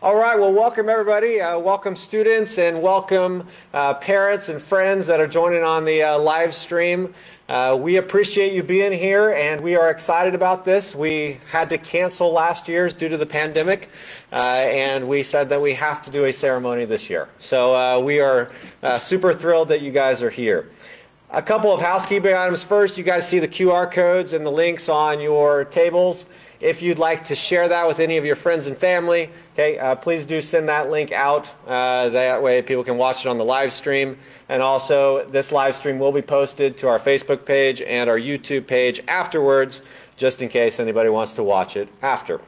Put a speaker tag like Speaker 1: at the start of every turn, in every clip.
Speaker 1: All right, well, welcome everybody. Uh, welcome students and welcome uh, parents and friends that are joining on the uh, live stream. Uh, we appreciate you being here and we are excited about this. We had to cancel last year's due to the pandemic uh, and we said that we have to do a ceremony this year. So uh, we are super thrilled that you guys are here. A couple of housekeeping items first. You guys see the QR codes and the links on your tables. If you'd like to share that with any of your friends and family, okay, uh, please do send that link out. Uh, that way people can watch it on the live stream. And also, this live stream will be posted to our Facebook page and our YouTube page afterwards, just in case anybody wants to watch it after.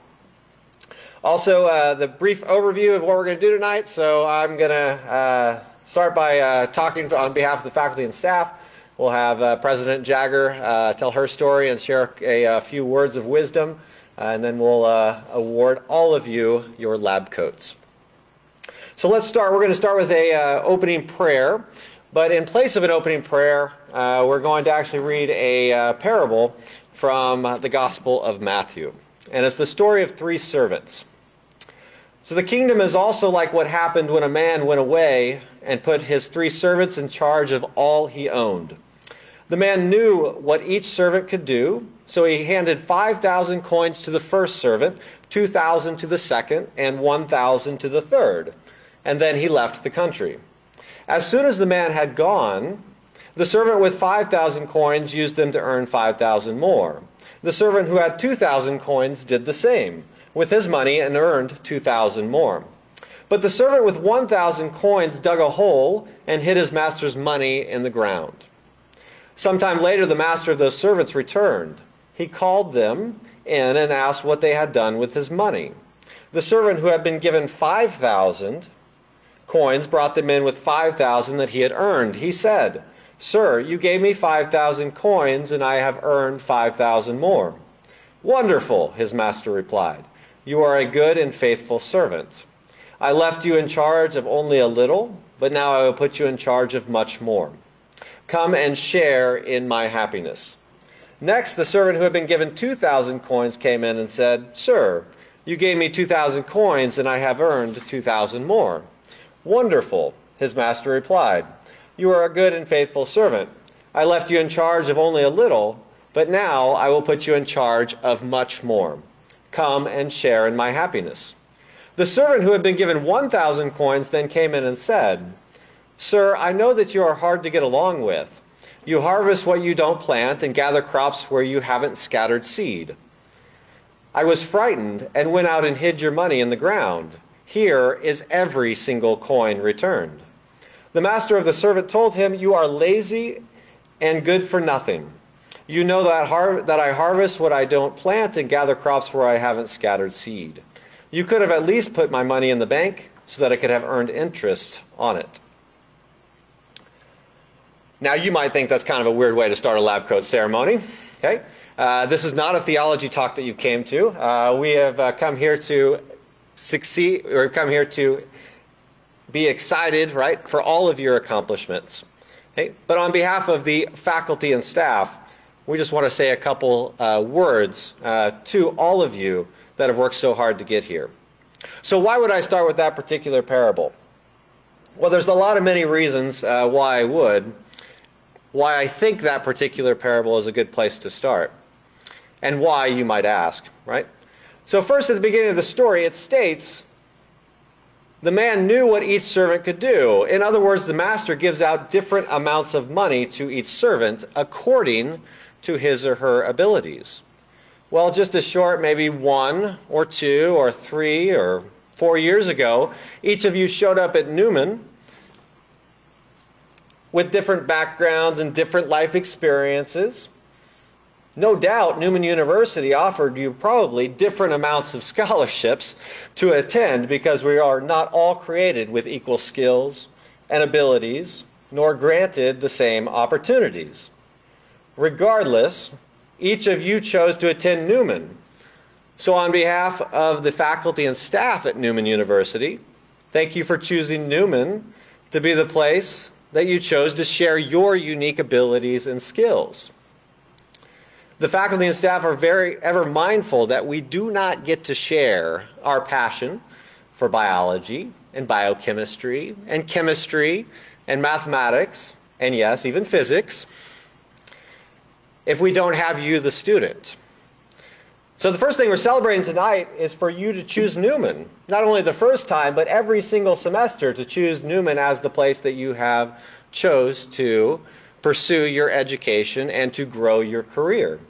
Speaker 1: Also, uh, the brief overview of what we're going to do tonight. So I'm going to uh, start by uh, talking on behalf of the faculty and staff. We'll have uh, President Jagger uh, tell her story and share a, a, few words of wisdom and then we'll uh, award all of you your lab coats. So let's start. We're going to start with a uh, opening prayer, but in place of an opening prayer, uh, we're going to actually read a uh, parable from the Gospel of Matthew, and it's the story of three servants. So the kingdom is also like what happened when a man went away and put his three servants in charge of all he owned. The man knew what each servant could do so he handed 5,000 coins to the first servant, 2,000 to the second, and 1,000 to the third. And then he left the country. As soon as the man had gone, the servant with 5,000 coins used them to earn 5,000 more. The servant who had 2,000 coins did the same with his money and earned 2,000 more. But the servant with 1,000 coins dug a hole and hid his master's money in the ground. Sometime later, the master of those servants returned he called them in and asked what they had done with his money. The servant who had been given 5,000 coins brought them in with 5,000 that he had earned. He said, Sir, you gave me 5,000 coins, and I have earned 5,000 more. Wonderful, his master replied. You are a good and faithful servant. I left you in charge of only a little, but now I will put you in charge of much more. Come and share in my happiness. Next, the servant who had been given 2,000 coins came in and said, Sir, you gave me 2,000 coins, and I have earned 2,000 more. Wonderful, his master replied. You are a good and faithful servant. I left you in charge of only a little, but now I will put you in charge of much more. Come and share in my happiness. The servant who had been given 1,000 coins then came in and said, Sir, I know that you are hard to get along with you harvest what you don't plant and gather crops where you haven't scattered seed. I was frightened and went out and hid your money in the ground. Here is every single coin returned. The master of the servant told him, You are lazy and good for nothing. You know that, har- that I harvest what I don't plant and gather crops where I haven't scattered seed. You could have at least put my money in the bank so that I could have earned interest on it. Now, you might think that's kind of a weird way to start a lab coat ceremony. Okay? Uh, this is not a theology talk that you came to. Uh, we have uh, come here to succeed, or come here to be excited, right, for all of your accomplishments. Okay? But on behalf of the faculty and staff, we just want to say a couple uh, words uh, to all of you that have worked so hard to get here. So, why would I start with that particular parable? Well, there's a lot of many reasons uh, why I would why I think that particular parable is a good place to start. And why, you might ask, right? So, first, at the beginning of the story, it states the man knew what each servant could do. In other words, the master gives out different amounts of money to each servant according to his or her abilities. Well, just a short, maybe one or two or three or four years ago, each of you showed up at Newman with different backgrounds and different life experiences. No doubt, Newman University offered you probably different amounts of scholarships to attend because we are not all created with equal skills and abilities, nor granted the same opportunities. Regardless, each of you chose to attend Newman. So, on behalf of the faculty and staff at Newman University, thank you for choosing Newman to be the place that you chose to share your unique abilities and skills. The faculty and staff are very ever mindful that we do not get to share our passion for biology and biochemistry and chemistry and mathematics and yes, even physics if we don't have you, the student. So the first thing we're celebrating tonight is for you to choose Newman. Not only the first time, but every single semester to choose Newman as the place that you have chose to pursue your education and to grow your career.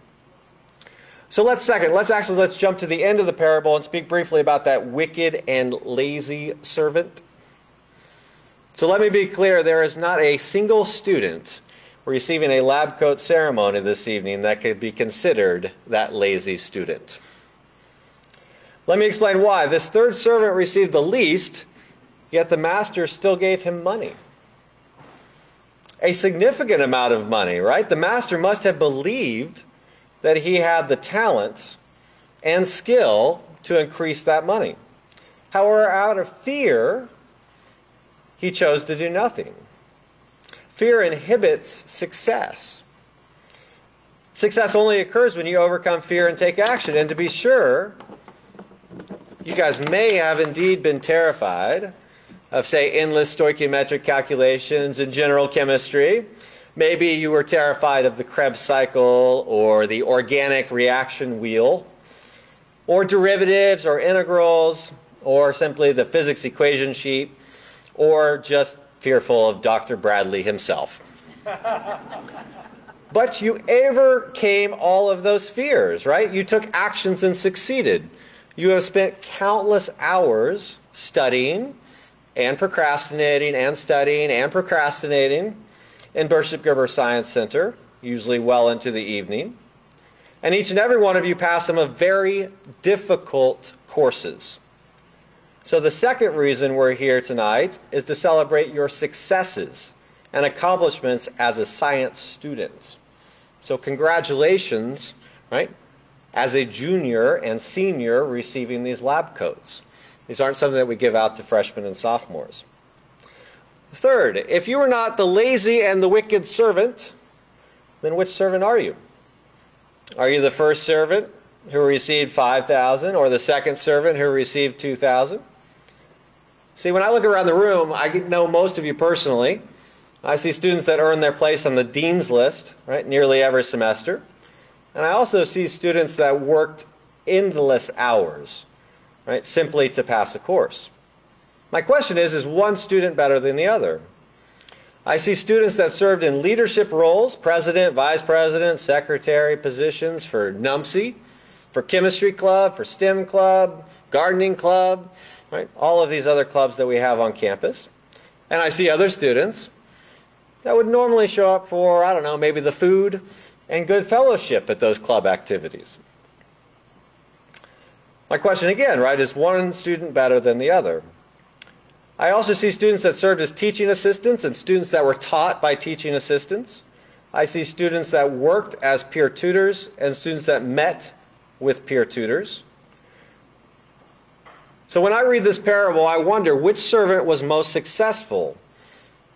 Speaker 1: So let's second, let's actually let's jump to the end of the parable and speak briefly about that wicked and lazy servant. So let me be clear, there is not a single student receiving a lab coat ceremony this evening that could be considered that lazy student. Let me explain why. This third servant received the least, yet the master still gave him money. A significant amount of money, right? The master must have believed that he had the talent and skill to increase that money. However, out of fear, he chose to do nothing. Fear inhibits success. Success only occurs when you overcome fear and take action. And to be sure, you guys may have indeed been terrified of, say, endless stoichiometric calculations in general chemistry. Maybe you were terrified of the Krebs cycle or the organic reaction wheel, or derivatives or integrals, or simply the physics equation sheet, or just fearful of Dr. Bradley himself. but you overcame all of those fears, right? You took actions and succeeded. You have spent countless hours studying and procrastinating and studying and procrastinating in Bishop Gerber Science Center, usually well into the evening. And each and every one of you passed some of very difficult courses. So the second reason we're here tonight is to celebrate your successes and accomplishments as a science student. So congratulations, right? As a junior and senior receiving these lab coats. These aren't something that we give out to freshmen and sophomores. Third, if you are not the lazy and the wicked servant, then which servant are you? Are you the first servant who received 5,000 or the second servant who received 2,000? See, when I look around the room, I know most of you personally. I see students that earn their place on the dean's list, right, nearly every semester. And I also see students that worked endless hours, right, simply to pass a course. My question is, is one student better than the other? I see students that served in leadership roles, president, vice president, secretary positions for NUMSI, for chemistry club, for STEM club, gardening club, right? All of these other clubs that we have on campus. And I see other students that would normally show up for, I don't know, maybe the food and good fellowship at those club activities. My question again, right, is one student better than the other? I also see students that served as teaching assistants and students that were taught by teaching assistants. I see students that worked as peer tutors and students that met with peer tutors. So when I read this parable, I wonder which servant was most successful.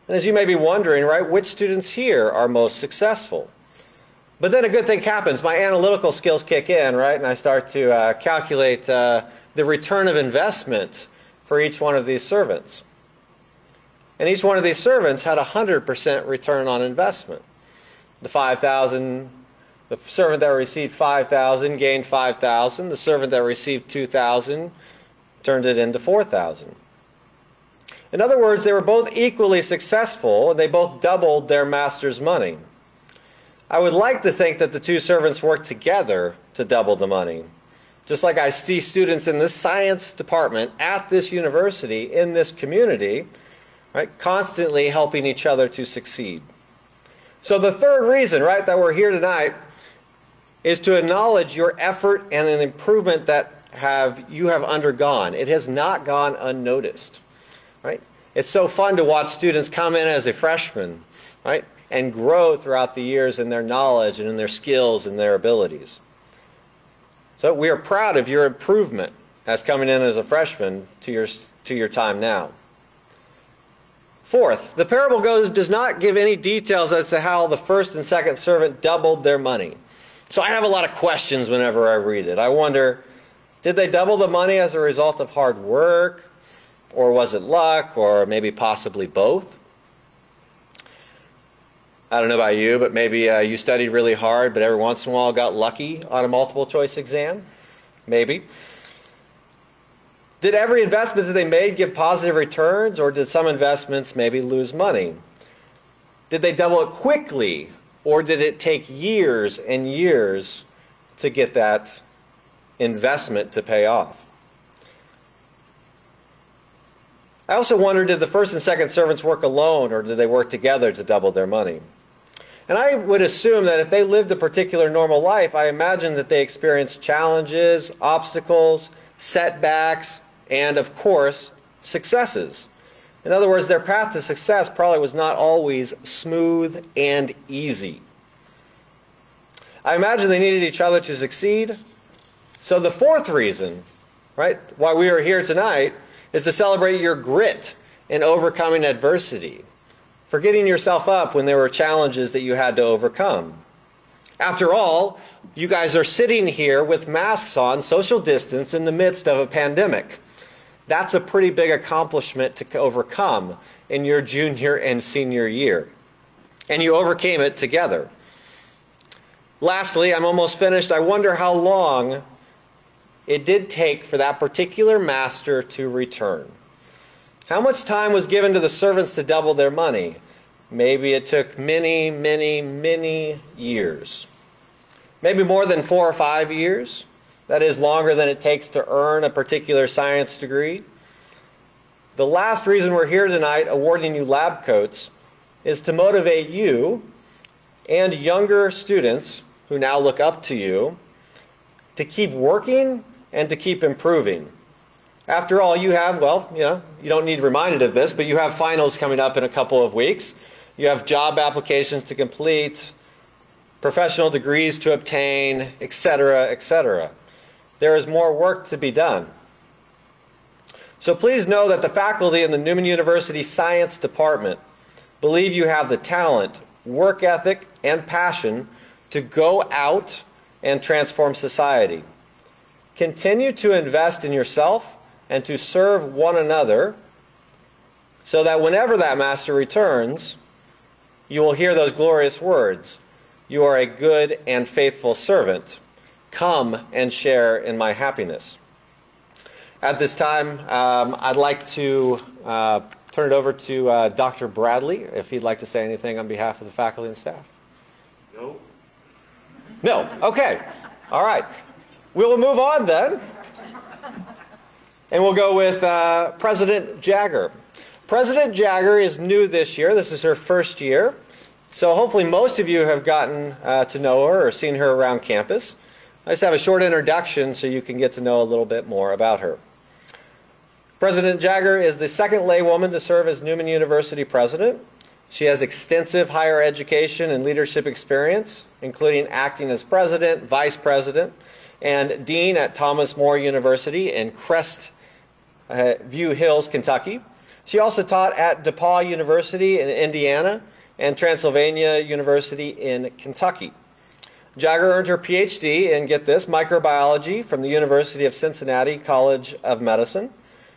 Speaker 1: And as you may be wondering, right, which students here are most successful? But then a good thing happens. My analytical skills kick in, right, and I start to uh, calculate uh, the return of investment for each one of these servants. And each one of these servants had a 100% return on investment. The 5,000, the servant that received 5,000 gained 5,000. The servant that received 2,000 turned it into 4,000. In other words, they were both equally successful and they both doubled their master's money. I would like to think that the two servants worked together to double the money. Just like I see students in this science department at this university, in this community, right, constantly helping each other to succeed. So the third reason, right, that we're here tonight is to acknowledge your effort and an improvement that have you have undergone. It has not gone unnoticed, right? It's so fun to watch students come in as a freshman, right, and grow throughout the years in their knowledge and in their skills and their abilities. So we are proud of your improvement as coming in as a freshman to your to your time now. Fourth, the parable goes does not give any details as to how the first and second servant doubled their money. So I have a lot of questions whenever I read it. I wonder did they double the money as a result of hard work? Or was it luck, or maybe possibly both? I don't know about you, but maybe uh, you studied really hard, but every once in a while got lucky on a multiple choice exam. Maybe. Did every investment that they made give positive returns, or did some investments maybe lose money? Did they double it quickly, or did it take years and years to get that investment to pay off? I also wonder did the first and second servants work alone or did they work together to double their money? And I would assume that if they lived a particular normal life, I imagine that they experienced challenges, obstacles, setbacks, and of course, successes. In other words, their path to success probably was not always smooth and easy. I imagine they needed each other to succeed. So the fourth reason, right, why we are here tonight is to celebrate your grit in overcoming adversity, for getting yourself up when there were challenges that you had to overcome. After all, you guys are sitting here with masks on, social distance, in the midst of a pandemic. That's a pretty big accomplishment to overcome in your junior and senior year. And you overcame it together. Lastly, I'm almost finished. I wonder how long it did take for that particular master to return. How much time was given to the servants to double their money? Maybe it took many, many, many years. Maybe more than four or five years. That is longer than it takes to earn a particular science degree. The last reason we're here tonight awarding you lab coats is to motivate you and younger students who now look up to you to keep working and to keep improving. After all, you have, well, you know, you don't need reminded of this, but you have finals coming up in a couple of weeks. You have job applications to complete, professional degrees to obtain, etc., etc. There is more work to be done. So please know that the faculty in the Newman University Science Department believe you have the talent, work ethic, and passion to go out and transform society. Continue to invest in yourself and to serve one another so that whenever that master returns, you will hear those glorious words You are a good and faithful servant. Come and share in my happiness. At this time, um, I'd like to uh, turn it over to uh, Dr. Bradley if he'd like to say anything on behalf of the faculty and staff.
Speaker 2: No.
Speaker 1: No? Okay. All right. We will move on then. And we'll go with uh, President Jagger. President Jagger is new this year. This is her first year. So hopefully most of you have gotten uh, to know her or seen her around campus. I just have a short introduction so you can get to know a little bit more about her. President Jagger is the second laywoman to serve as Newman University president. She has extensive higher education and leadership experience, including acting as president, vice president, and dean at Thomas More University in Crest uh, View Hills, Kentucky. She also taught at DePauw University in Indiana and Transylvania University in Kentucky. Jagger earned her PhD in, get this, microbiology from the University of Cincinnati College of Medicine.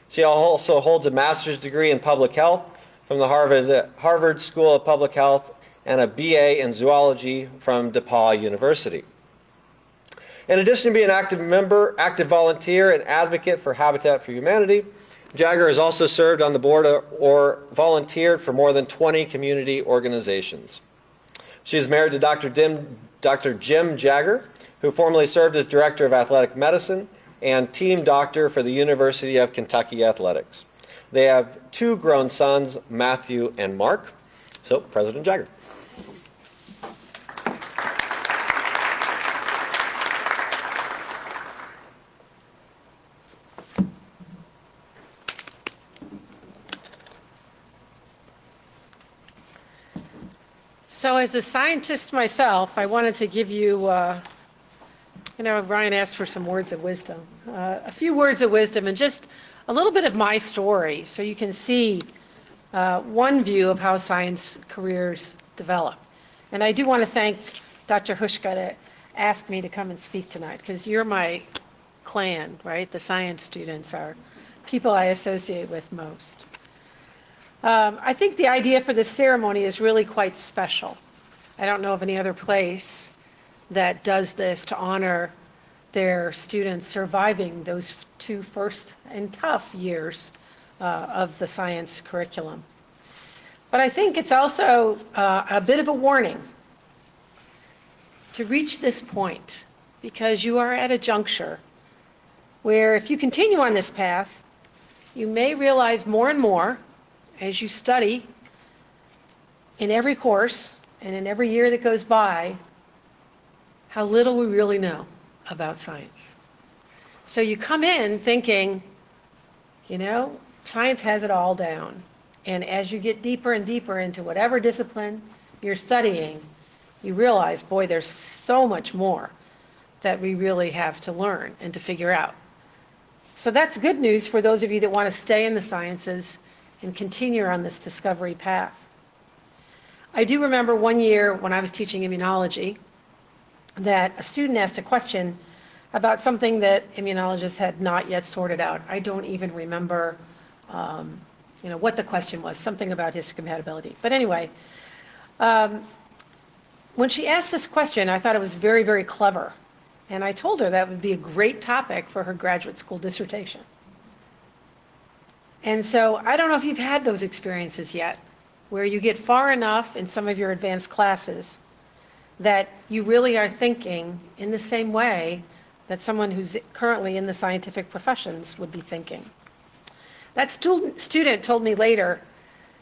Speaker 1: She also holds a master's degree in public health from the Harvard, Harvard School of Public Health and a BA in zoology from DePauw University. In addition to being an active member, active volunteer, and advocate for Habitat for Humanity, Jagger has also served on the board or volunteered for more than 20 community organizations. She is married to Dr. Dim, Dr. Jim Jagger, who formerly served as Director of Athletic Medicine and Team Doctor for the University of Kentucky Athletics. They have two grown sons, Matthew and Mark. So, President Jagger.
Speaker 3: So as a scientist myself, I wanted to give you, uh, you know, Ryan asked for some words of wisdom, uh, a few words of wisdom and just a little bit of my story so you can see uh, one view of how science careers develop. And I do want to thank Dr. Hushka to ask me to come and speak tonight because you're my clan, right? The science students are people I associate with most. Um, I think the idea for this ceremony is really quite special. I don't know of any other place that does this to honor their students surviving those two first and tough years uh, of the science curriculum. But I think it's also uh, a bit of a warning to reach this point because you are at a juncture where if you continue on this path, you may realize more and more as you study in every course and in every year that goes by how little we really know about science. So you come in thinking, you know, science has it all down. And as you get deeper and deeper into whatever discipline you're studying, you realize, boy, there's so much more that we really have to learn and to figure out. So that's good news for those of you that want to stay in the sciences and continue on this discovery path. I do remember one year when I was teaching immunology that a student asked a question about something that immunologists had not yet sorted out. I don't even remember, um, you know, what the question was, something about histocompatibility. But anyway, um, when she asked this question, I thought it was very, very clever. And I told her that would be a great topic for her graduate school dissertation. And so I don't know if you've had those experiences yet, where you get far enough in some of your advanced classes that you really are thinking in the same way that someone who's currently in the scientific professions would be thinking. That stu- student told me later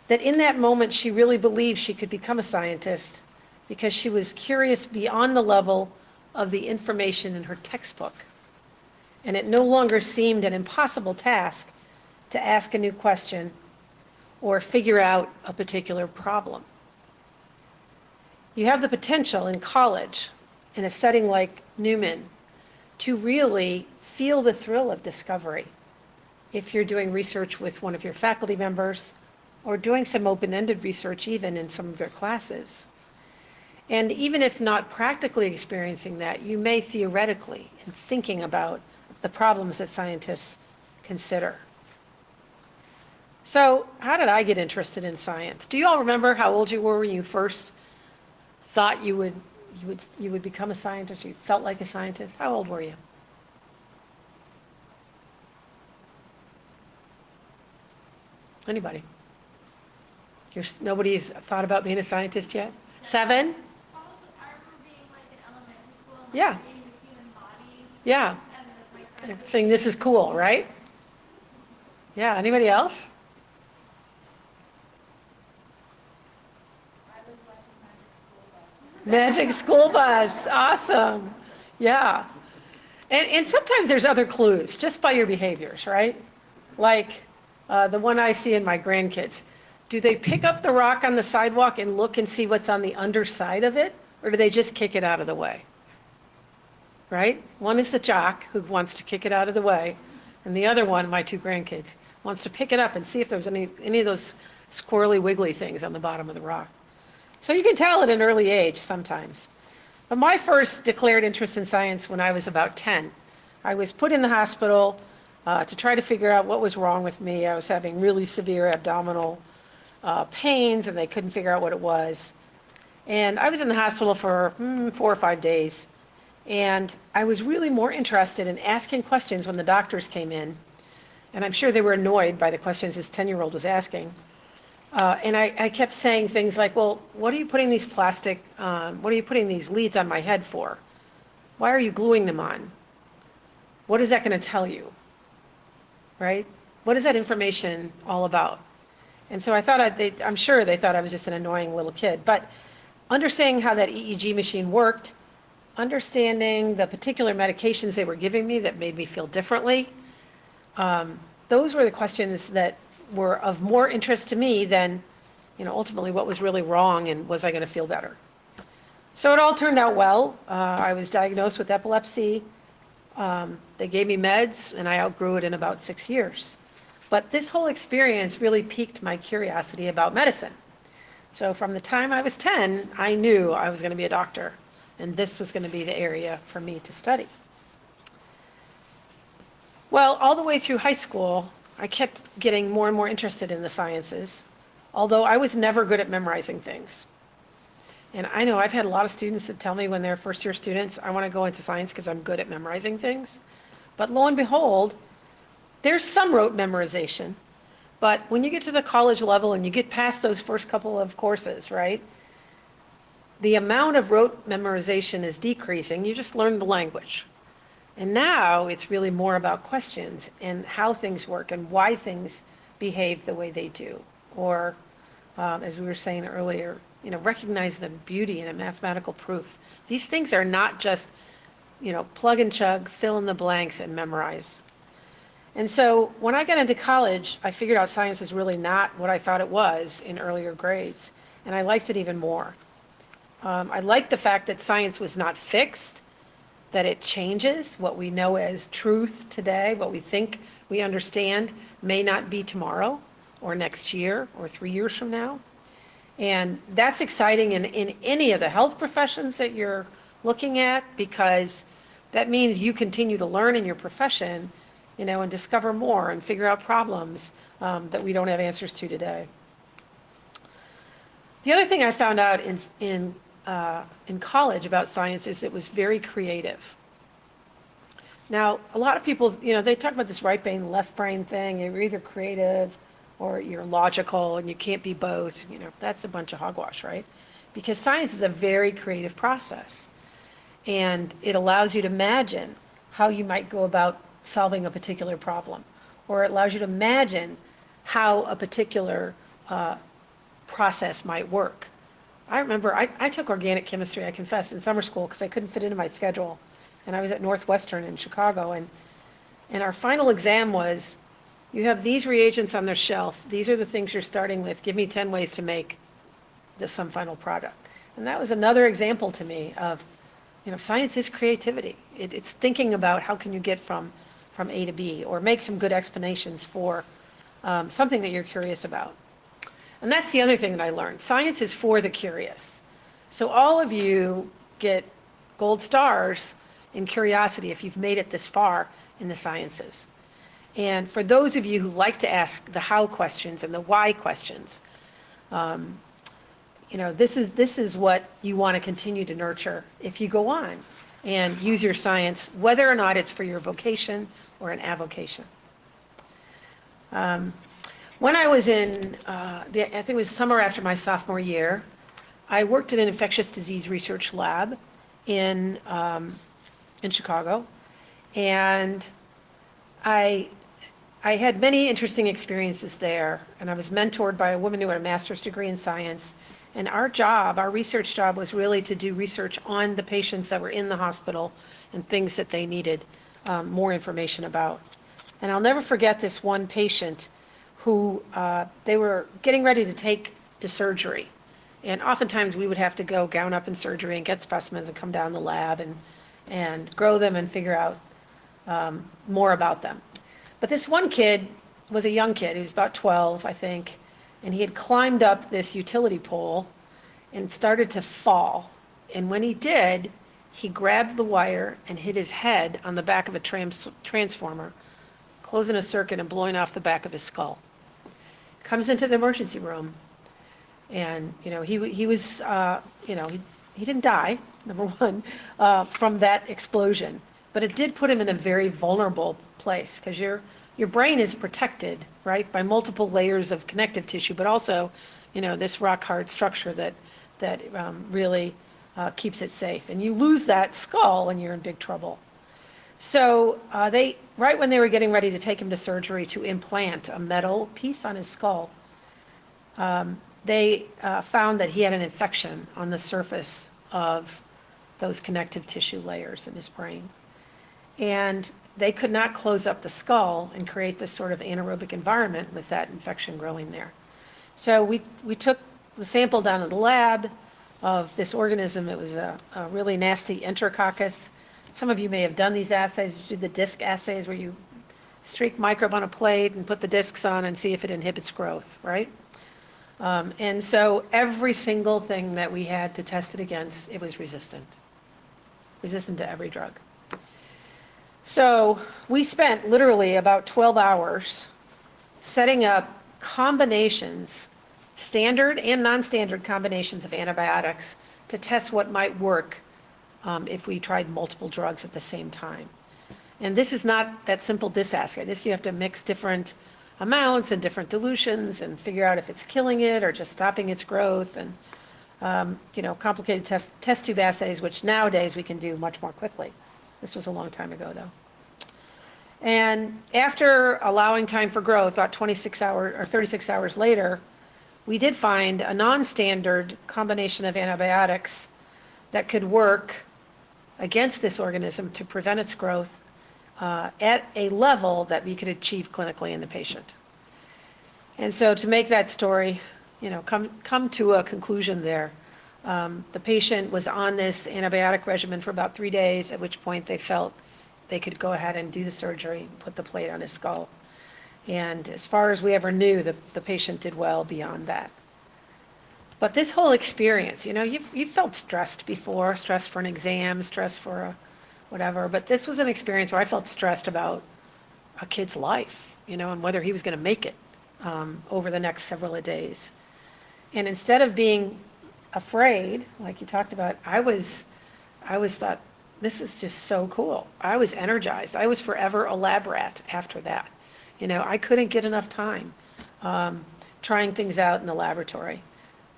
Speaker 3: that in that moment she really believed she could become a scientist because she was curious beyond the level of the information in her textbook. And it no longer seemed an impossible task to ask a new question or figure out a particular problem. You have the potential in college, in a setting like Newman, to really feel the thrill of discovery if you're doing research with one of your faculty members or doing some open-ended research even in some of your classes. And even if not practically experiencing that, you may theoretically in thinking about the problems that scientists consider. So how did I get interested in science? Do you all remember how old you were when you first thought you would, you would, you would become a scientist? You felt like a scientist? How old were you? Anybody? You're, nobody's thought about being a scientist yet? Seven? Yeah. Yeah. Saying this is cool, right? Yeah, anybody else? Magic School Bus, awesome. Yeah. And, and sometimes there's other clues just by your behaviors, right? Like uh, the one I see in my grandkids. Do they pick up the rock on the sidewalk and look and see what's on the underside of it? Or do they just kick it out of the way? Right? One is the jock who wants to kick it out of the way, and the other one, my two grandkids, wants to pick it up and see if there's any, any of those squirrely wiggly things on the bottom of the rock. So you can tell at an early age sometimes. But my first declared interest in science when I was about 10. I was put in the hospital uh, to try to figure out what was wrong with me. I was having really severe abdominal uh, pains, and they couldn't figure out what it was. And I was in the hospital for mm, four or five days. And I was really more interested in asking questions when the doctors came in. And I'm sure they were annoyed by the questions this 10 year old was asking. Uh, and I, I, kept saying things like, well, what are you putting these plastic, um, what are you putting these leads on my head for? Why are you gluing them on? What is that going to tell you? Right? What is that information all about? And so I thought, I'd, they, I'm sure they thought I was just an annoying little kid. But understanding how that EEG machine worked, understanding the particular medications they were giving me that made me feel differently, um, those were the questions that were of more interest to me than, you know, ultimately what was really wrong and was I going to feel better. So it all turned out well. Uh, I was diagnosed with epilepsy. Um, they gave me meds, and I outgrew it in about six years. But this whole experience really piqued my curiosity about medicine. So from the time I was 10, I knew I was going to be a doctor, and this was going to be the area for me to study. Well, all the way through high school, I kept getting more and more interested in the sciences, although I was never good at memorizing things. And I know I've had a lot of students that tell me when they're first year students, I want to go into science because I'm good at memorizing things. But lo and behold, there's some rote memorization. But when you get to the college level and you get past those first couple of courses, right? The amount of rote memorization is decreasing. You just learn the language. And now it's really more about questions and how things work and why things behave the way they do. Or, um, as we were saying earlier, you know, recognize the beauty in a mathematical proof. These things are not just, you know, plug and chug, fill in the blanks and memorize. And so when I got into college, I figured out science is really not what I thought it was in earlier grades. And I liked it even more. Um, I liked the fact that science was not fixed, that it changes. What we know as truth today, what we think we understand, may not be tomorrow or next year or three years from now. And that's exciting in, in any of the health professions that you're looking at because that means you continue to learn in your profession, you know, and discover more and figure out problems um, that we don't have answers to today. The other thing I found out in, in, uh, in college about science is it was very creative. Now, a lot of people, you know, they talk about this right brain, left brain thing. You're either creative or you're logical and you can't be both, you know, that's a bunch of hogwash, right? Because science is a very creative process. And it allows you to imagine how you might go about solving a particular problem. Or it allows you to imagine how a particular uh, process might work. I remember I, I took organic chemistry, I confess, in summer school because I couldn't fit into my schedule. And I was at Northwestern in Chicago. And, and our final exam was you have these reagents on their shelf. These are the things you're starting with. Give me 10 ways to make this some final product. And that was another example to me of, you know, science is creativity. It, it's thinking about how can you get from, from A to B or make some good explanations for um, something that you're curious about. And that's the other thing that I learned. Science is for the curious. So all of you get gold stars in curiosity if you've made it this far in the sciences. And for those of you who like to ask the how questions and the why questions, um, you know, this is, this is what you want to continue to nurture if you go on and use your science, whether or not it's for your vocation or an avocation. Um, when I was in, uh, the, I think it was summer after my sophomore year, I worked in an infectious disease research lab in, um, in Chicago. And I I had many interesting experiences there, and I was mentored by a woman who had a master's degree in science. And our job, our research job, was really to do research on the patients that were in the hospital and things that they needed um, more information about. And I'll never forget this one patient who uh, they were getting ready to take to surgery. And oftentimes we would have to go gown up in surgery and get specimens and come down the lab and, and grow them and figure out um, more about them. But this one kid was a young kid, he was about 12, I think, and he had climbed up this utility pole and started to fall. And when he did, he grabbed the wire and hit his head on the back of a trans- transformer, closing a circuit and blowing off the back of his skull. Comes into the emergency room, and you know he he was uh, you know he he didn't die number one uh, from that explosion, but it did put him in a very vulnerable place because your, your brain is protected, right, by multiple layers of connective tissue, but also, you know, this rock hard structure that, that um, really uh, keeps it safe. And you lose that skull and you're in big trouble. So uh, they, right when they were getting ready to take him to surgery to implant a metal piece on his skull, um, they uh, found that he had an infection on the surface of those connective tissue layers in his brain. And they could not close up the skull and create this sort of anaerobic environment with that infection growing there. So we, we took the sample down to the lab of this organism. It was a, a really nasty enterococcus. Some of you may have done these assays. You do the disc assays where you streak microbe on a plate and put the discs on and see if it inhibits growth, right? Um, and so every single thing that we had to test it against, it was resistant, resistant to every drug. So we spent literally about 12 hours setting up combinations, standard and non-standard combinations of antibiotics to test what might work um, if we tried multiple drugs at the same time. And this is not that simple disc assay. This you have to mix different amounts and different dilutions and figure out if it's killing it or just stopping its growth and, um, you know, complicated test, test tube assays, which nowadays we can do much more quickly. This was a long time ago, though. And after allowing time for growth, about 26 hours or 36 hours later, we did find a non-standard combination of antibiotics that could work against this organism to prevent its growth uh, at a level that we could achieve clinically in the patient. And so to make that story, you know, come, come to a conclusion there, um, the patient was on this antibiotic regimen for about three days, at which point they felt they could go ahead and do the surgery, put the plate on his skull. And as far as we ever knew, the, the patient did well beyond that. But this whole experience, you know, you've, you've felt stressed before, stressed for an exam, stressed for a whatever, but this was an experience where I felt stressed about a kid's life, you know, and whether he was going to make it um, over the next several days. And instead of being afraid, like you talked about, I was, I was thought, this is just so cool. I was energized. I was forever a lab rat after that. You know, I couldn't get enough time um, trying things out in the laboratory.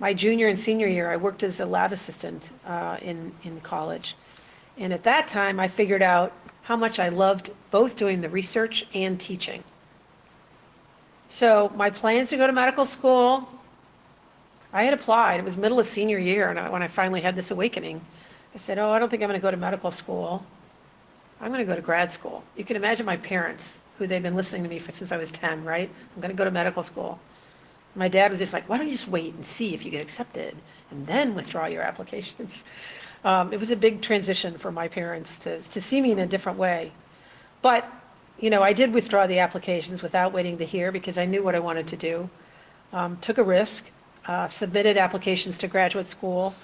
Speaker 3: My junior and senior year, I worked as a lab assistant uh, in, in college. And at that time, I figured out how much I loved both doing the research and teaching. So my plans to go to medical school, I had applied. It was middle of senior year, and I, when I finally had this awakening, I said, "Oh, I don't think I'm going to go to medical school. I'm going to go to grad school." You can imagine my parents, who they've been listening to me for, since I was 10, right? I'm going to go to medical school. My dad was just like, "Why don't you just wait and see if you get accepted, and then withdraw your applications?" Um, it was a big transition for my parents to to see me in a different way, but you know, I did withdraw the applications without waiting to hear because I knew what I wanted to do. Um, took a risk, uh, submitted applications to graduate school,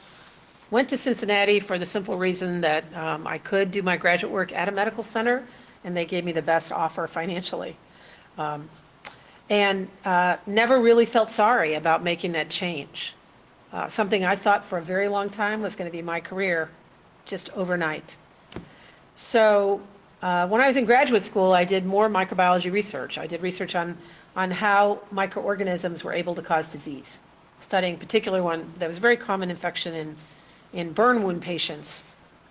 Speaker 3: went to Cincinnati for the simple reason that um, I could do my graduate work at a medical center, and they gave me the best offer financially. Um, and uh, never really felt sorry about making that change. Uh, something I thought for a very long time was going to be my career, just overnight. So uh, when I was in graduate school, I did more microbiology research. I did research on, on how microorganisms were able to cause disease, studying particular one that was a very common infection in, in burn wound patients,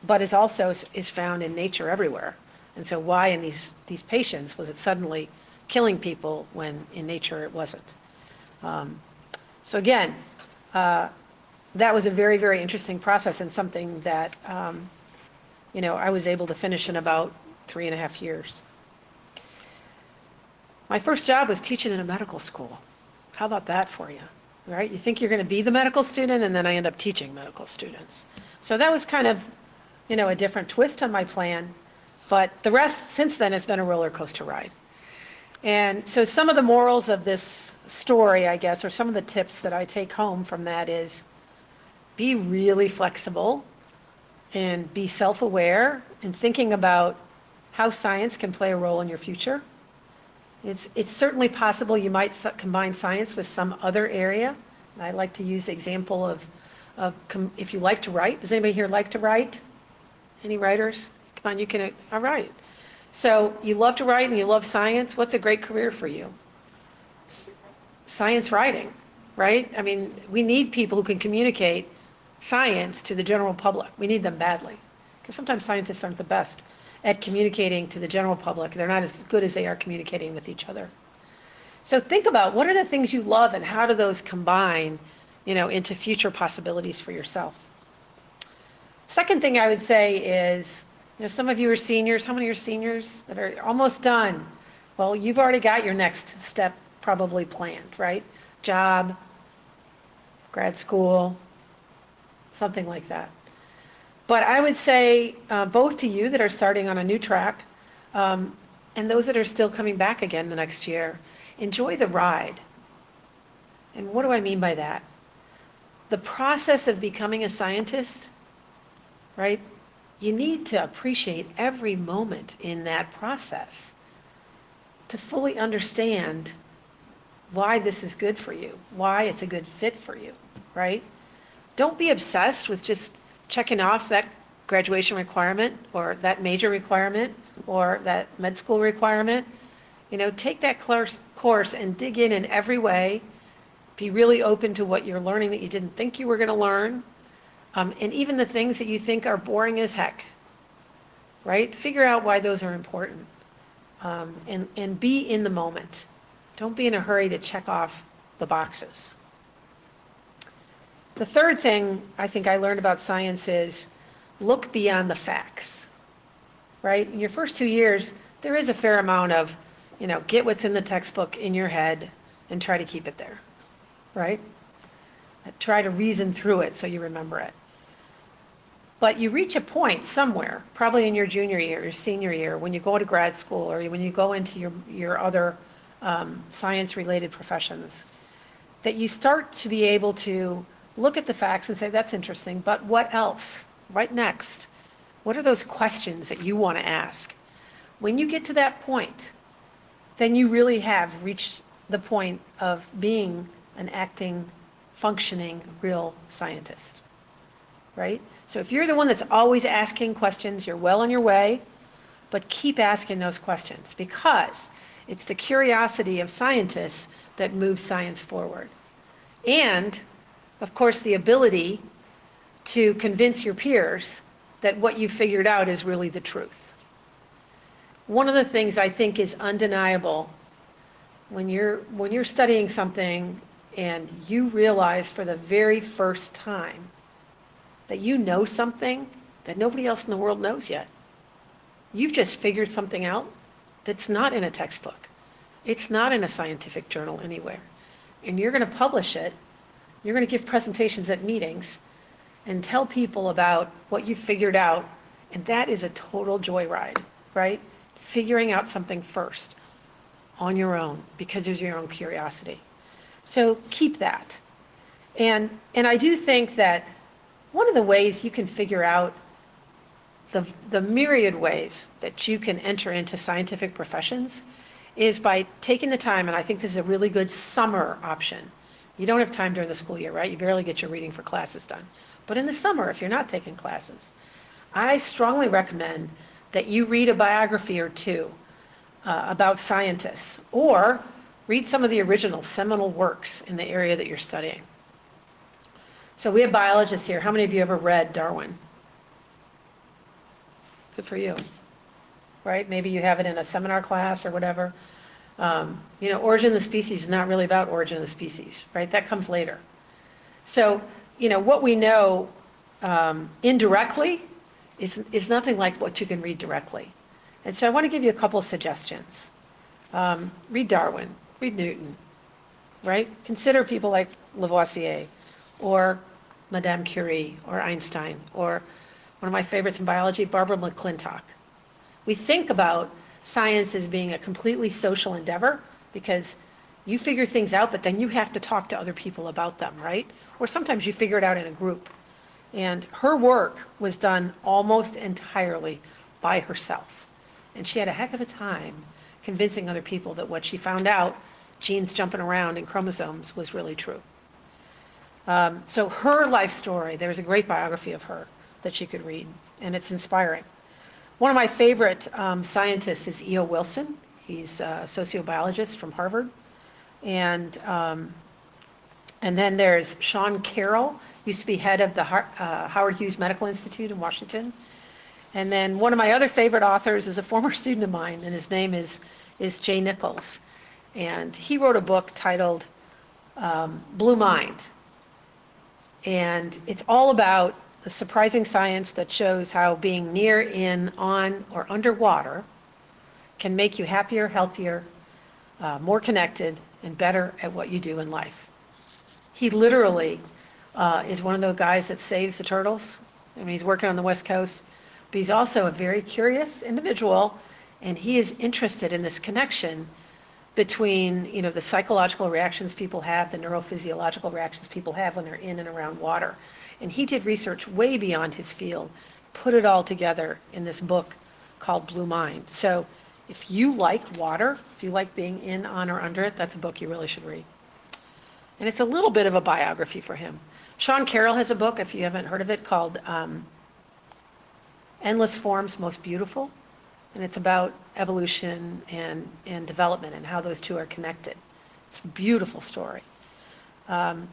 Speaker 3: but is also is found in nature everywhere. And so why in these, these patients was it suddenly killing people when in nature it wasn't? Um, so again, uh, that was a very, very interesting process and something that, um, you know, I was able to finish in about three and a half years. My first job was teaching in a medical school. How about that for you? Right? You think you're going to be the medical student, and then I end up teaching medical students. So that was kind of, you know, a different twist on my plan. But the rest since then has been a roller coaster ride. And so some of the morals of this story, I guess, or some of the tips that I take home from that is be really flexible and be self aware and thinking about how science can play a role in your future. It's, it's certainly possible you might combine science with some other area. I like to use the example of, of if you like to write. Does anybody here like to write? Any writers? Come on, you can, all right. So you love to write and you love science. What's a great career for you? Science writing, right? I mean, we need people who can communicate science to the general public. We need them badly because sometimes scientists aren't the best at communicating to the general public. They're not as good as they are communicating with each other. So think about what are the things you love and how do those combine, you know, into future possibilities for yourself. Second thing I would say is, you know, some of you are seniors. How many are seniors that are almost done? Well, you've already got your next step probably planned, right? Job, grad school, something like that. But I would say uh, both to you that are starting on a new track um, and those that are still coming back again the next year, enjoy the ride. And what do I mean by that? The process of becoming a scientist, right? You need to appreciate every moment in that process to fully understand why this is good for you, why it's a good fit for you, right? Don't be obsessed with just checking off that graduation requirement or that major requirement or that med school requirement. You know, take that course, and dig in in every way. Be really open to what you're learning that you didn't think you were going to learn. Um, and even the things that you think are boring as heck, right? Figure out why those are important um, and, and be in the moment. Don't be in a hurry to check off the boxes. The third thing I think I learned about science is look beyond the facts, right? In your first two years, there is a fair amount of, you know, get what's in the textbook in your head and try to keep it there, right? Try to reason through it so you remember it. But you reach a point somewhere, probably in your junior year, your senior year, when you go to grad school or when you go into your, your other um, science-related professions, that you start to be able to look at the facts and say, that's interesting, but what else? Right next. What are those questions that you want to ask? When you get to that point, then you really have reached the point of being an acting, functioning, real scientist, right? So if you're the one that's always asking questions, you're well on your way, but keep asking those questions because it's the curiosity of scientists that moves science forward. And, of course, the ability to convince your peers that what you figured out is really the truth. One of the things I think is undeniable when you're, when you're studying something and you realize for the very first time that you know something that nobody else in the world knows yet. You've just figured something out that's not in a textbook. It's not in a scientific journal anywhere. And you're going to publish it. You're going to give presentations at meetings and tell people about what you figured out. And that is a total joyride, right? Figuring out something first on your own because of your own curiosity. So keep that. And, and I do think that one of the ways you can figure out the, the myriad ways that you can enter into scientific professions is by taking the time, and I think this is a really good summer option. You don't have time during the school year, right? You barely get your reading for classes done. But in the summer, if you're not taking classes, I strongly recommend that you read a biography or two uh, about scientists, or read some of the original seminal works in the area that you're studying. So we have biologists here. How many of you ever read Darwin? Good for you. Right? Maybe you have it in a seminar class or whatever. Um, you know, origin of the species is not really about origin of the species, right? That comes later. So, you know, what we know um, indirectly is, is nothing like what you can read directly. And so I want to give you a couple of suggestions. Um, read Darwin, read Newton, right? Consider people like Lavoisier or Madame Curie or Einstein or one of my favorites in biology, Barbara McClintock. We think about science as being a completely social endeavor because you figure things out, but then you have to talk to other people about them, right? Or sometimes you figure it out in a group. And her work was done almost entirely by herself. And she had a heck of a time convincing other people that what she found out, genes jumping around in chromosomes, was really true. Um, so her life story, there's a great biography of her that you could read, and it's inspiring. One of my favorite um, scientists is E.O. Wilson. He's a sociobiologist from Harvard. And, um, and then there's Sean Carroll, used to be head of the Har- uh, Howard Hughes Medical Institute in Washington. And then one of my other favorite authors is a former student of mine, and his name is, is Jay Nichols. And he wrote a book titled um, Blue Mind. And it's all about the surprising science that shows how being near, in, on, or underwater can make you happier, healthier, uh, more connected, and better at what you do in life. He literally uh, is one of the guys that saves the turtles. I mean, he's working on the West Coast, but he's also a very curious individual, and he is interested in this connection between, you know, the psychological reactions people have, the neurophysiological reactions people have when they're in and around water. And he did research way beyond his field, put it all together in this book called Blue Mind. So If you like water, if you like being in, on, or under it, that's a book you really should read. And it's a little bit of a biography for him. Sean Carroll has a book, if you haven't heard of it, called um, Endless Forms Most Beautiful. And it's about evolution and, and development and how those two are connected. It's a beautiful story. Um,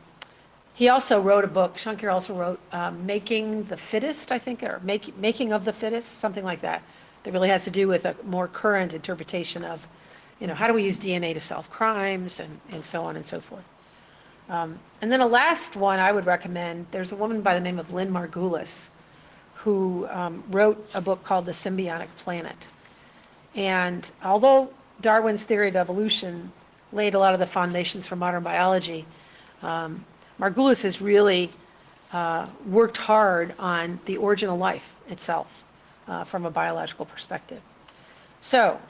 Speaker 3: he also wrote a book, Carroll also wrote um, Making the Fittest, I think, or Make, Making of the Fittest, something like that, that really has to do with a more current interpretation of, you know, how do we use DNA to solve crimes and, and so on and so forth. Um, and then a last one I would recommend, there's a woman by the name of Lynn Margulis who um, wrote a book called The Symbiotic Planet. And although Darwin's theory of evolution laid a lot of the foundations for modern biology, um, Margulis has really uh, worked hard on the origin of life itself uh, from a biological perspective. So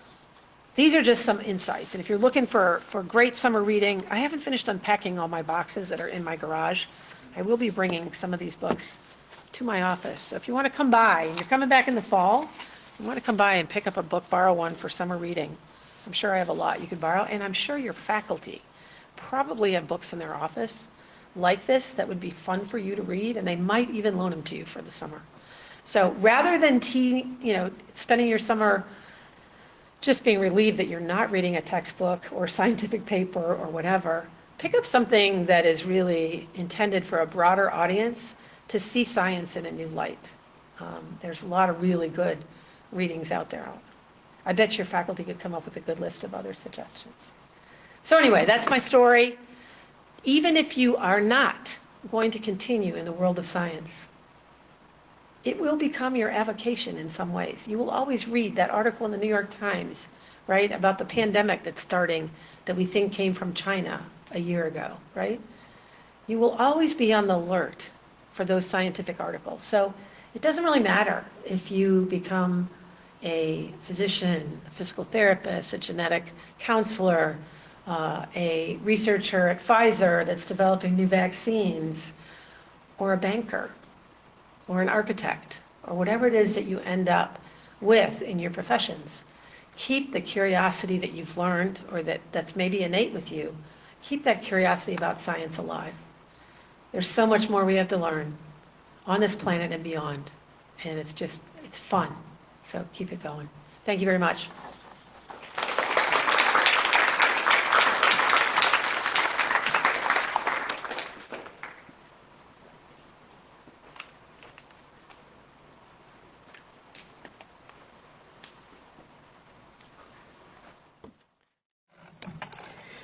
Speaker 3: these are just some insights. And if you're looking for, for great summer reading, I haven't finished unpacking all my boxes that are in my garage. I will be bringing some of these books to my office. So if you want to come by, and you're coming back in the fall, you want to come by and pick up a book, borrow one for summer reading. I'm sure I have a lot you could borrow, and I'm sure your faculty probably have books in their office like this that would be fun for you to read, and they might even loan them to you for the summer. So rather than tea, you know, spending your summer just being relieved that you're not reading a textbook or scientific paper or whatever, pick up something that is really intended for a broader audience to see science in a new light. Um, there's a lot of really good readings out there. I bet your faculty could come up with a good list of other suggestions. So anyway, that's my story. Even if you are not going to continue in the world of science, it will become your avocation in some ways. You will always read that article in the New York Times, right, about the pandemic that's starting that we think came from China a year ago, right? You will always be on the alert for those scientific articles. So it doesn't really matter if you become a physician, a physical therapist, a genetic counselor, uh, a researcher at Pfizer that's developing new vaccines, or a banker, or an architect, or whatever it is that you end up with in your professions. Keep the curiosity that you've learned or that, that's maybe innate with you, keep that curiosity about science alive. There's so much more we have to learn on this planet and beyond. And it's just, it's fun. So keep it going. Thank you very much.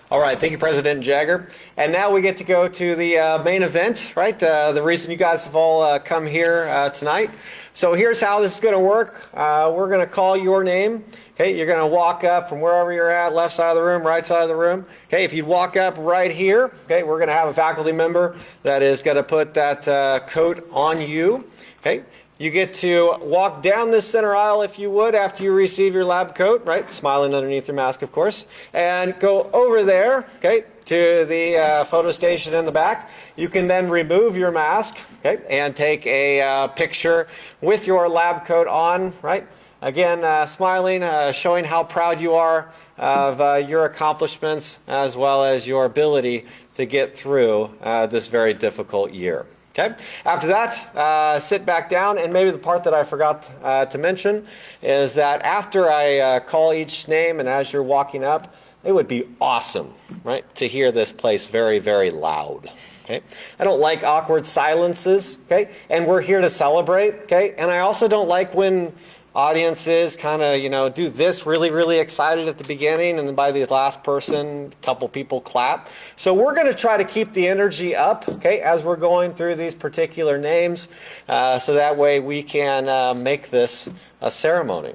Speaker 1: All right, thank you, President Jagger. And now we get to go to the uh, main event, right? Uh, the reason you guys have all uh, come here uh, tonight. So here's how this is going to work. Uh, we're going to call your name. Okay, you're going to walk up from wherever you're at, left side of the room, right side of the room. Okay, if you walk up right here, okay, we're going to have a faculty member that is going to put that uh, coat on you. Okay, you get to walk down this center aisle, if you would, after you receive your lab coat, right? Smiling underneath your mask, of course. And go over there, okay, to the uh, photo station in the back. You can then remove your mask, okay, and take a uh, picture with your lab coat on, right? Again, uh, smiling, uh, showing how proud you are of uh, your accomplishments as well as your ability to get through uh, this very difficult year. Okay. After that, uh, sit back down, and maybe the part that I forgot uh, to mention is that after I uh, call each name, and as you're walking up, it would be awesome, right, to hear this place very, very loud. Okay. I don't like awkward silences. Okay. And we're here to celebrate. Okay. And I also don't like when audiences kind of, you know, do this really, really excited at the beginning, and then by the last person, a couple people clap. So we're going to try to keep the energy up, okay, as we're going through these particular names, uh, so that way we can uh, make this a ceremony.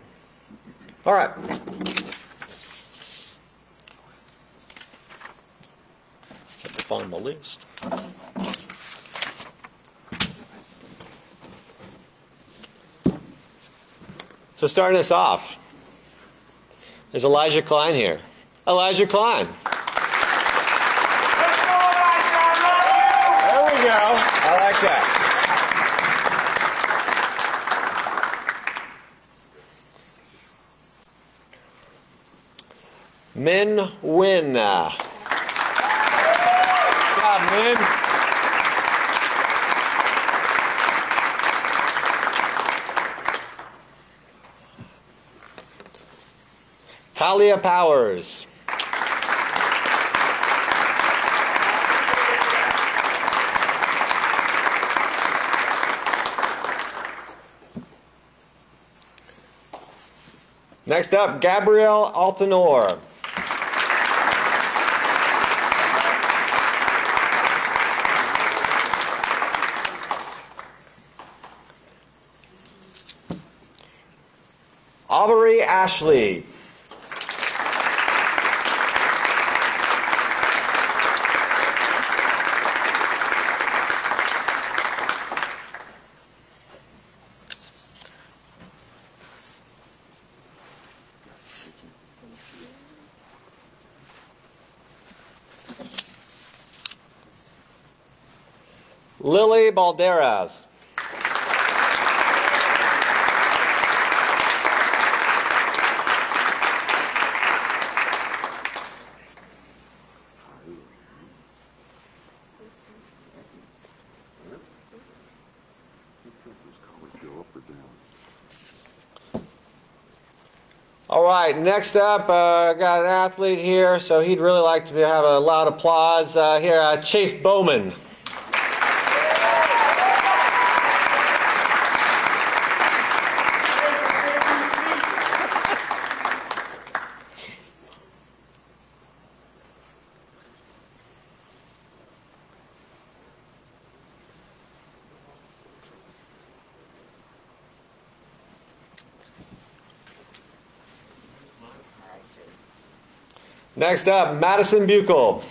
Speaker 1: All right. Find my list. So starting us off is Elijah Klein here. Elijah Klein. There we go. I like that. Min Win. Min. Talia Powers. Next up, Gabrielle Altanor. Ashley. Lily Balderas. All right, next up, uh, got an athlete here, so he'd really like to have a loud applause uh, here. Uh, Chase Bowman. Next up, Madison Buchel.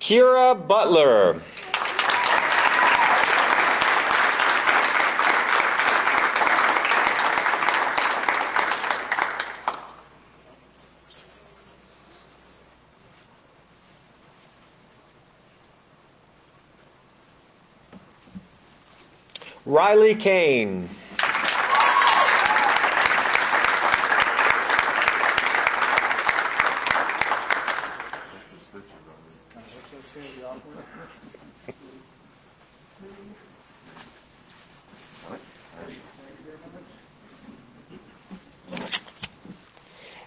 Speaker 1: Kira Butler. Riley Kane.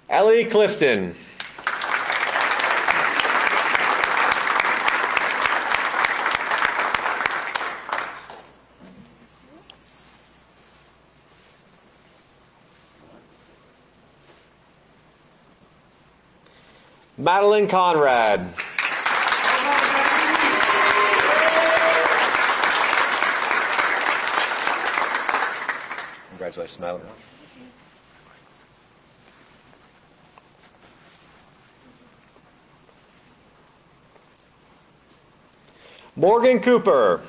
Speaker 1: Ellie Clifton. Madeline Conrad. Congratulations, Madeline. Morgan Cooper.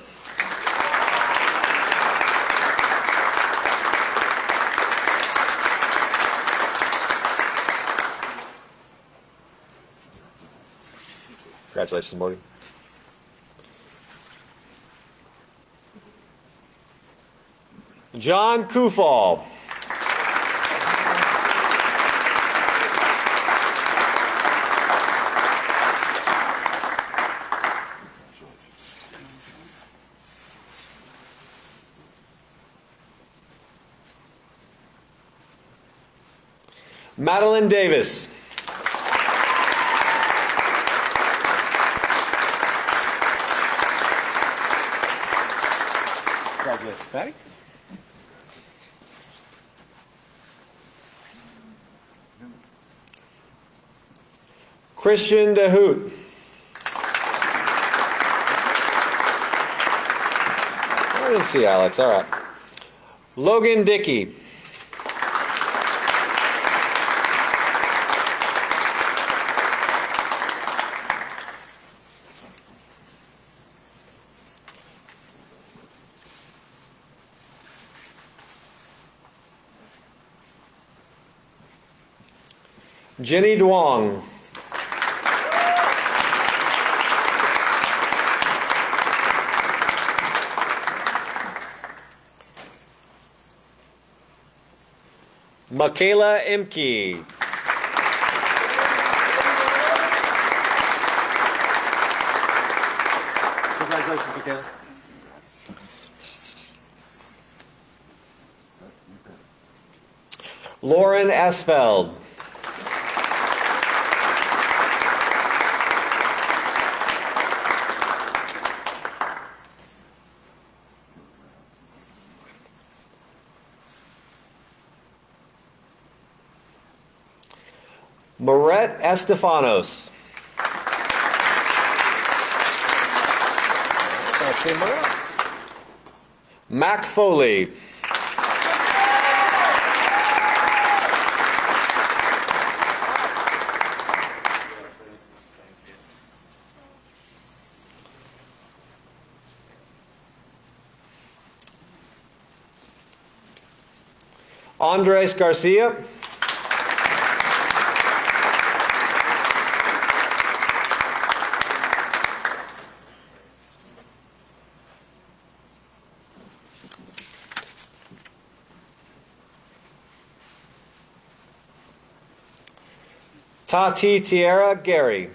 Speaker 1: Congratulations, Morgan. John Kufal. Madeline Davis. Patty. Christian DeHoot. I didn't see Alex. All right. Logan Dickey. Jenny Duong. Michaela Imke. Congratulations, Michaela. Lauren Esfeld. Estefanos. Mac Foley. Andres Garcia. Tati Tierra Gary.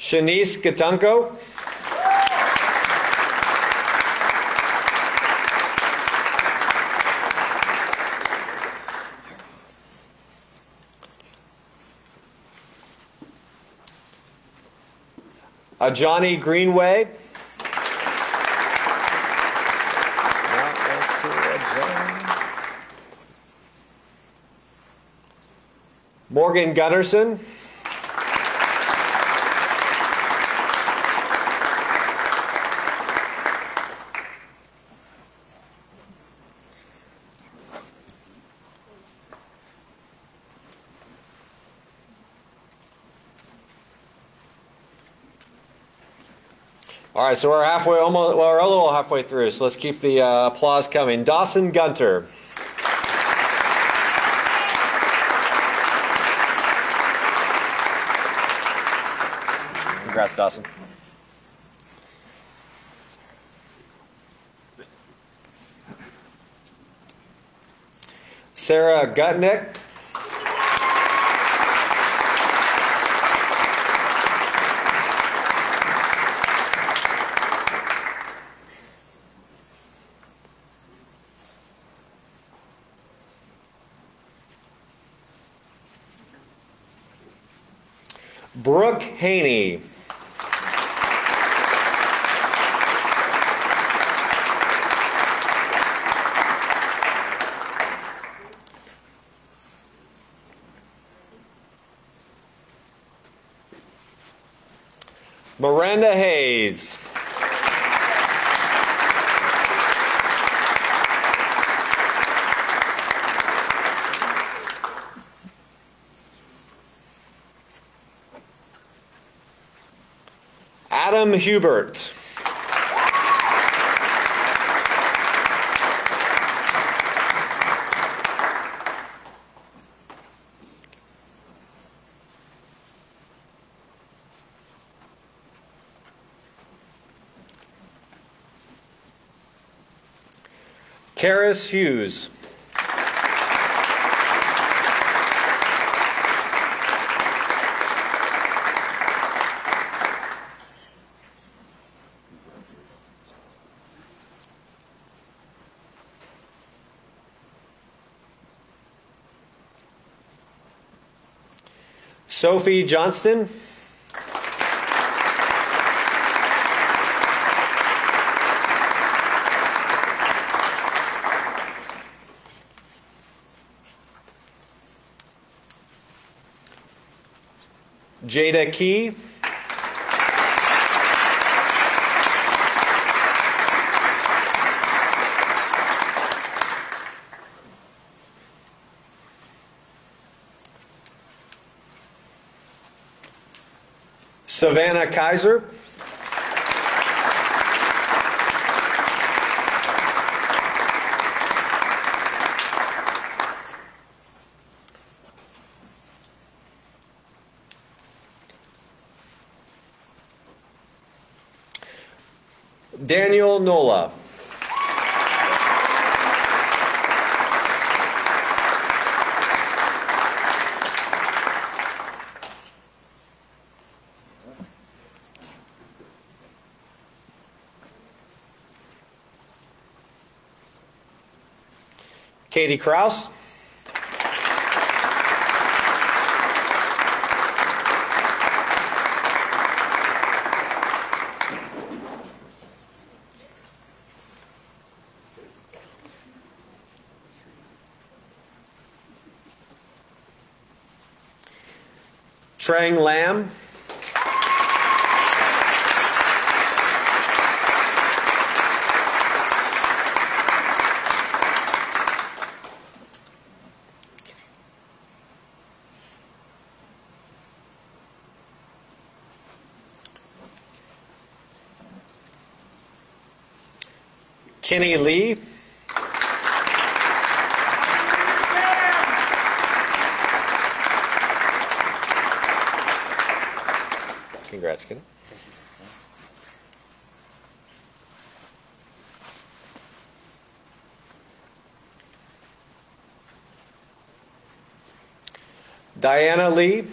Speaker 1: Shanice Gatunko. Uh, Johnny Greenway. Morgan Gunnerson. All right, so we're halfway, almost, well, we're a little halfway through, so let's keep the uh, applause coming. Dawson Gunter. Congrats, Dawson. Sarah Gutnick. Hubert. Karis Hughes. Sophie Johnston. Jada Key. Savannah Kaiser. Daniel Nola. Katie Kraus. Trang Lam. Kenny Lee. Congrats, Kenny. Diana Lee.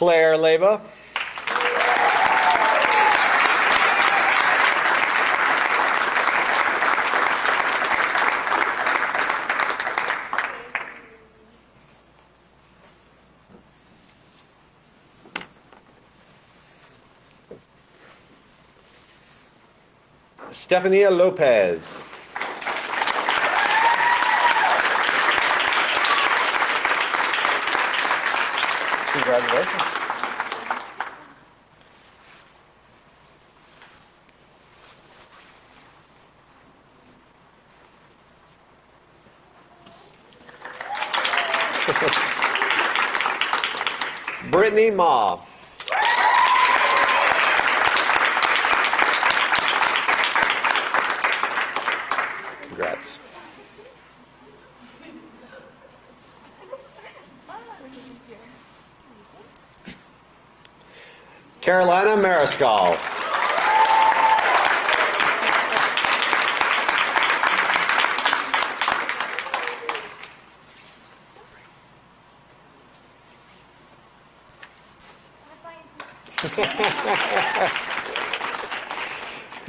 Speaker 1: Claire Leba. Stefania Lopez.
Speaker 2: Congratulations.
Speaker 1: Brittany Ma. Congrats. Carolina Mariscal.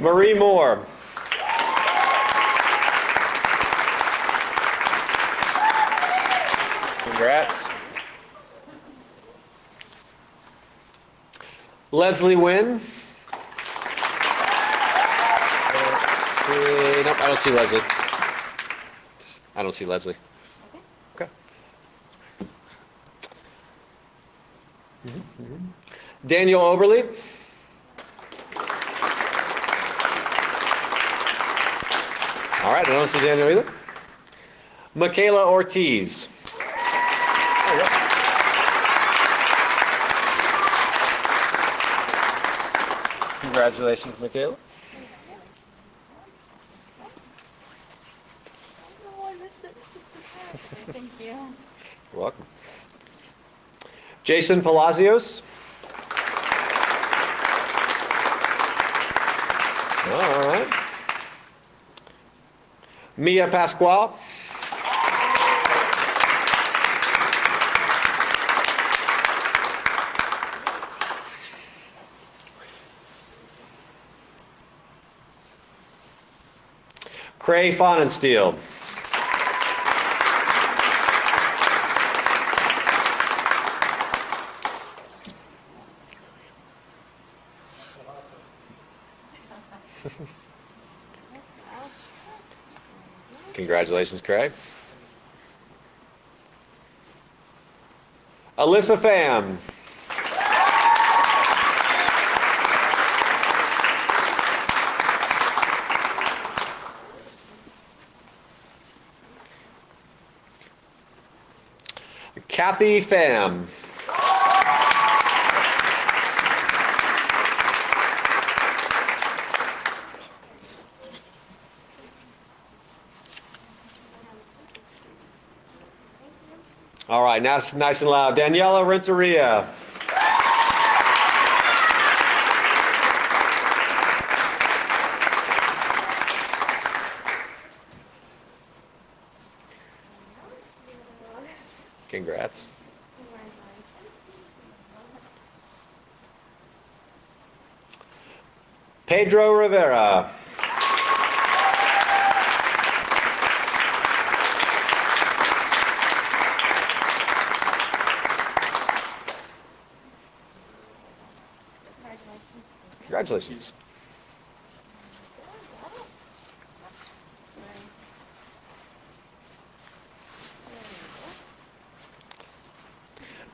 Speaker 1: Marie Moore. Congrats. Leslie Wynn. Uh, nope, I don't see Leslie. I don't see Leslie. Okay. Daniel Oberly. All right, I don't see Daniel either. Michaela Ortiz.
Speaker 2: Congratulations, Michaela.
Speaker 4: I missed it. Thank you.
Speaker 1: You're welcome. Jason Palacios. All right. Mia Pasquale. Craig Pfannenstiel. Congratulations, Craig. Alyssa Pham. Kathy Pham. All right, now it's nice and loud. Daniela Renteria. Congrats. Pedro Rivera. Congratulations.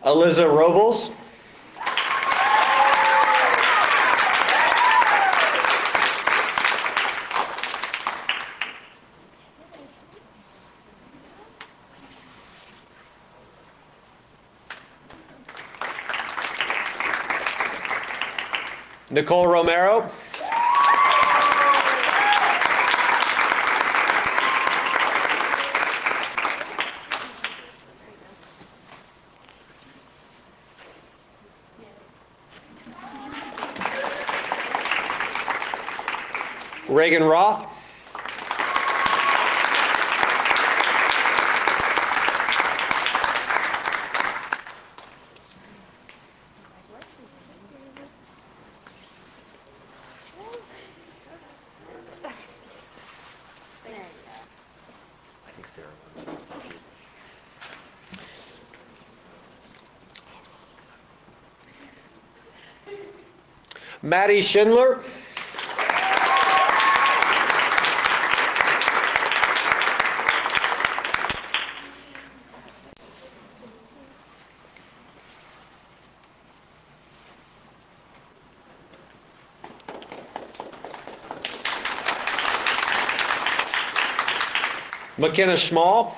Speaker 1: Eliza Robles. Nicole Romero. Reagan Roth. Maddie Schindler. McKenna Small.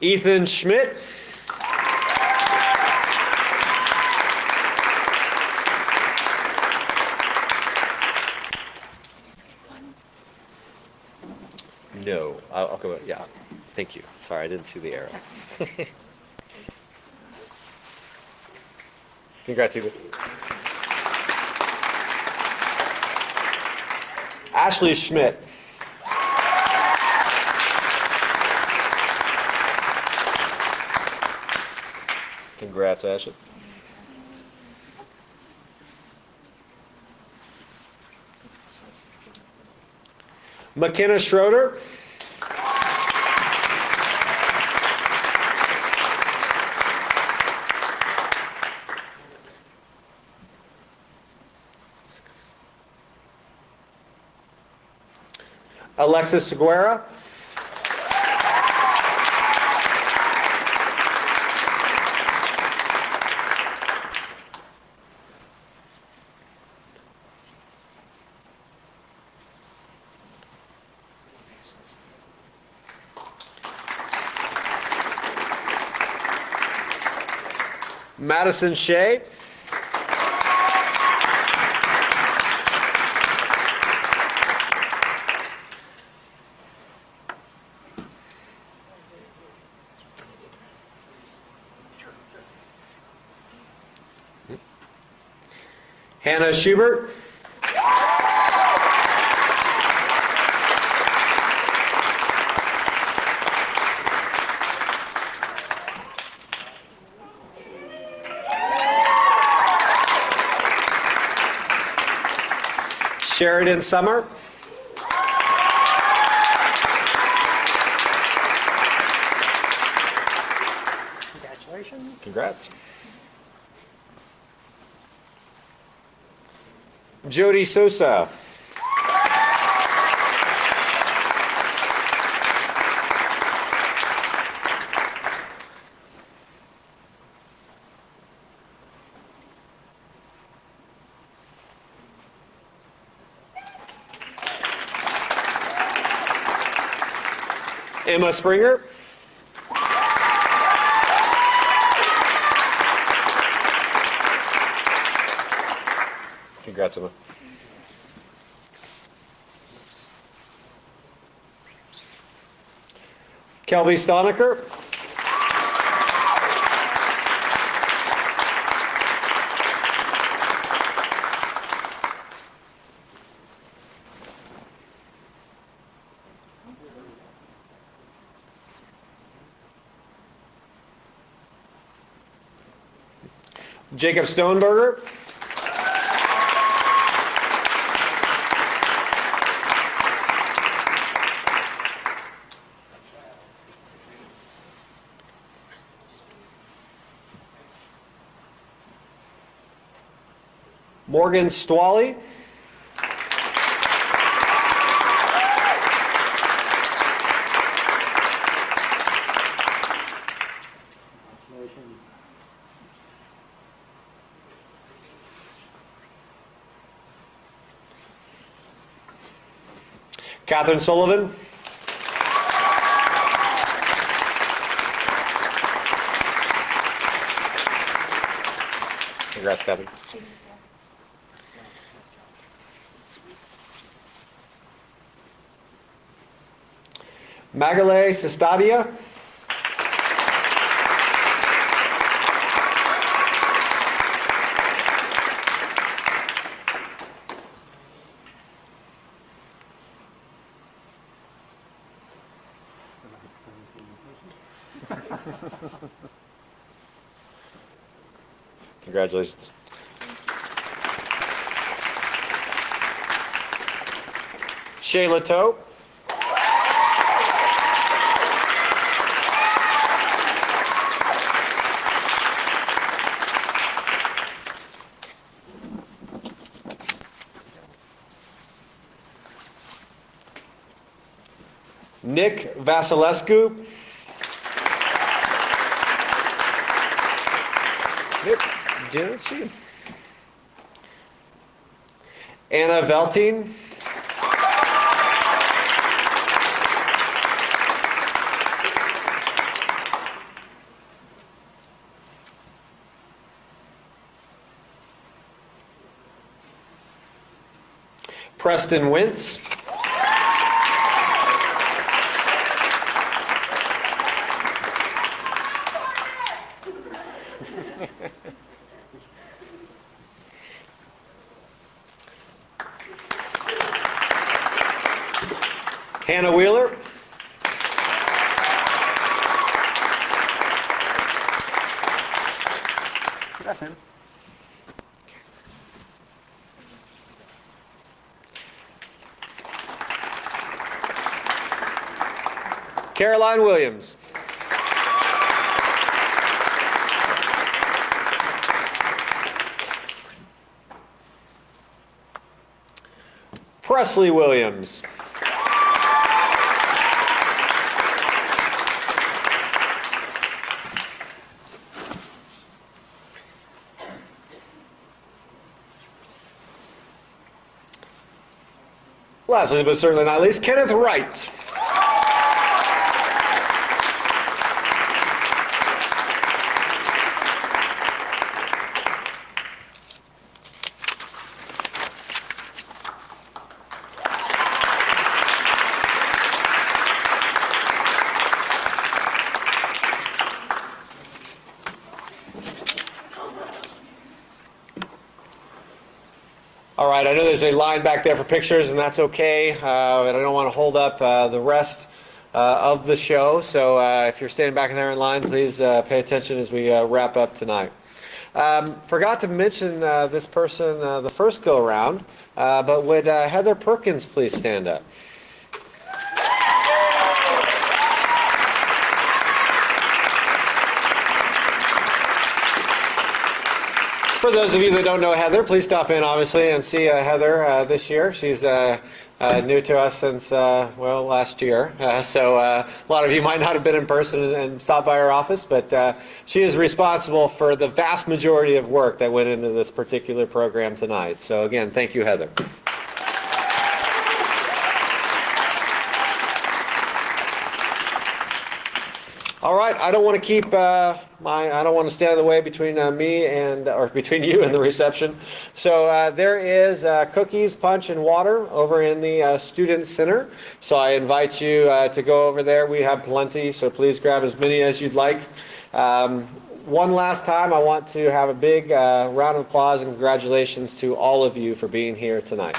Speaker 1: Ethan Schmidt. No, I'll, I'll go. Yeah, thank you. Sorry, I didn't see the arrow. Congrats, Ethan. Ashley Schmidt. Congrats, Ashley. McKenna Schroeder. Alexis Seguera. Madison Shea. Hannah Schubert. Sheridan Summer.
Speaker 5: Congratulations.
Speaker 1: Congrats. Jody Sosa. Emma Springer. Emma. Kelby Stoniker. Jacob Stoneberger. Morgan Stwally. Catherine Sullivan. Congrats, Catherine. Magale Sestadia. Congratulations. Shayla Toe. Nick Vasilescu. Nick, didn't see him. Anna Veltine. Preston Wentz. Hannah Wheeler.
Speaker 2: Congrats, Sam.
Speaker 1: Caroline Williams. Presley Williams. Lastly, but certainly not least, Kenneth Wright. All right, I know there's a line back there for pictures, and that's okay. Uh, and I don't want to hold up uh, the rest uh, of the show. So uh, if you're standing back there in line, please uh, pay attention as we wrap up tonight. Um, forgot to mention this person the first go around, but would Heather Perkins please stand up? Those of you that don't know Heather, please stop in, obviously, and see uh, Heather uh, this year. She's uh, uh, new to us since, uh, well, last year. Uh, so a lot of you might not have been in person and, and stopped by her office, but she is responsible for the vast majority of work that went into this particular program tonight. So again, thank you, Heather. All right, I don't want to keep uh, my, I don't want to stand in the way between uh, me and, or between you and the reception. So uh, there is uh, cookies, punch, and water over in the uh, Student Center. So I invite you uh, to go over there. We have plenty, so please grab as many as you'd like. Um, one last time, I want to have a big uh, round of applause and congratulations to all of you for being here tonight.